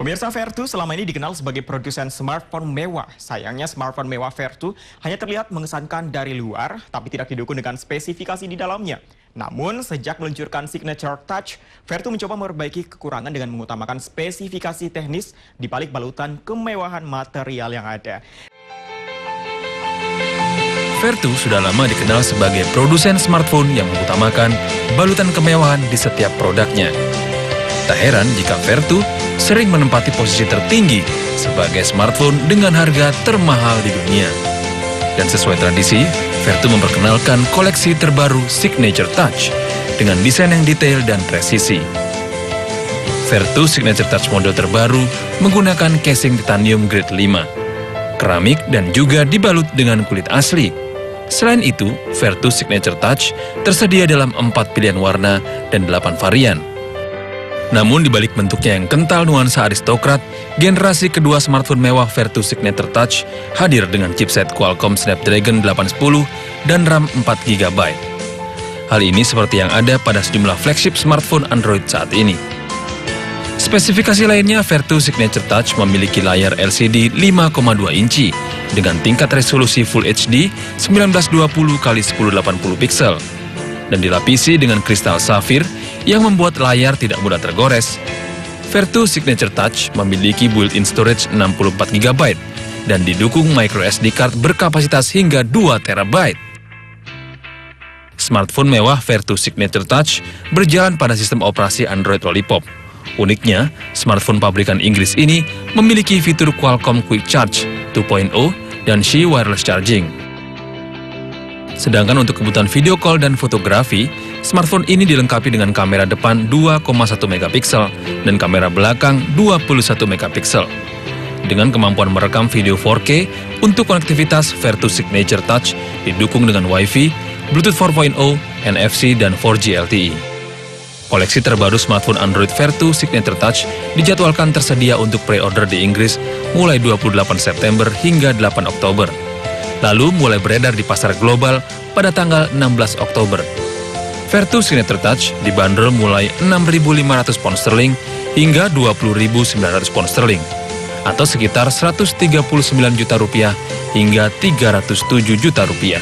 Pemirsa Vertu selama ini dikenal sebagai produsen smartphone mewah. Sayangnya smartphone mewah Vertu hanya terlihat mengesankan dari luar, tapi tidak didukung dengan spesifikasi di dalamnya. Namun, sejak meluncurkan Signature Touch, Vertu mencoba memperbaiki kekurangan dengan mengutamakan spesifikasi teknis di balik balutan kemewahan material yang ada. Vertu sudah lama dikenal sebagai produsen smartphone yang mengutamakan balutan kemewahan di setiap produknya. Tak heran jika Vertu sering menempati posisi tertinggi sebagai smartphone dengan harga termahal di dunia. Dan sesuai tradisi, Vertu memperkenalkan koleksi terbaru Signature Touch dengan desain yang detail dan presisi. Vertu Signature Touch model terbaru menggunakan casing titanium grade 5, keramik dan juga dibalut dengan kulit asli. Selain itu, Vertu Signature Touch tersedia dalam empat pilihan warna dan delapan varian, namun di balik bentuknya yang kental nuansa aristokrat, generasi kedua smartphone mewah Vertu Signature Touch hadir dengan chipset Qualcomm Snapdragon 810 dan RAM 4GB. Hal ini seperti yang ada pada sejumlah flagship smartphone Android saat ini. Spesifikasi lainnya, Vertu Signature Touch memiliki layar LCD 5,2 inci dengan tingkat resolusi Full HD 1920x1080 pixel dan dilapisi dengan kristal safir yang membuat layar tidak mudah tergores. Vertu Signature Touch memiliki built-in storage 64GB dan didukung microSD card berkapasitas hingga 2 TB. Smartphone mewah Vertu Signature Touch berjalan pada sistem operasi Android Lollipop. Uniknya, smartphone pabrikan Inggris ini memiliki fitur Qualcomm Quick Charge 2.0 dan Qi Wireless Charging. Sedangkan untuk kebutuhan video call dan fotografi, Smartphone ini dilengkapi dengan kamera depan 2,1 megapiksel dan kamera belakang 21 megapiksel. Dengan kemampuan merekam video 4K untuk konektivitas Vertu Signature Touch didukung dengan Wi-Fi, Bluetooth 4.0, NFC, dan 4G LTE. Koleksi terbaru smartphone Android Vertu Signature Touch dijadwalkan tersedia untuk pre-order di Inggris mulai 28 September hingga 8 Oktober. Lalu mulai beredar di pasar global pada tanggal 16 Oktober. Vertu Signature Touch dibanderol mulai 6.500 pound sterling hingga 20.900 pound sterling atau sekitar 139 juta rupiah hingga 307 juta rupiah.